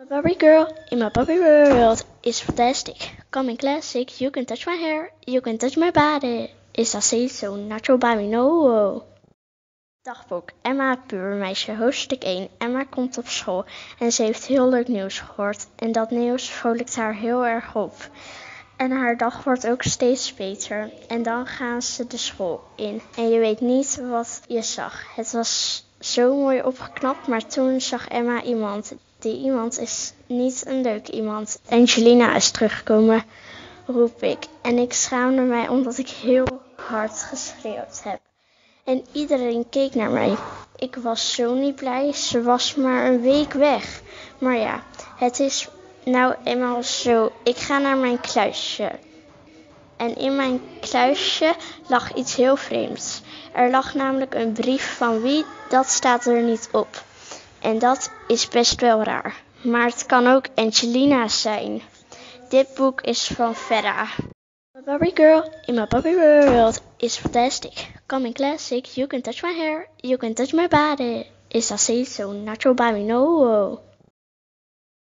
My Barbie girl in my Barbie world is fantastic. Coming classic, you can touch my hair, you can touch my body. Is I say so natural by me, no. Dagboek Emma Pubermeisje, hoofdstuk 1. Emma komt op school en ze heeft heel leuk nieuws gehoord. En dat nieuws vrolijkt haar heel erg op. En haar dag wordt ook steeds beter. En dan gaan ze de school in. En je weet niet wat je zag. Het was zo mooi opgeknapt, maar toen zag Emma iemand. Die iemand is niet een leuk iemand. Angelina is teruggekomen, roep ik. En ik schaamde mij omdat ik heel hard geschreeuwd heb. En iedereen keek naar mij. Ik was zo niet blij. Ze was maar een week weg. Maar ja, het is nou eenmaal zo. Ik ga naar mijn kluisje. En in mijn kluisje lag iets heel vreemds. Er lag namelijk een brief van wie, dat staat er niet op. En dat is best wel raar. Maar het kan ook Angelina zijn. Dit boek is van Vera. My Barbie girl in my Barbie world is fantastic. Coming classic, you can touch my hair, you can touch my body. Is I say so natural by me, no.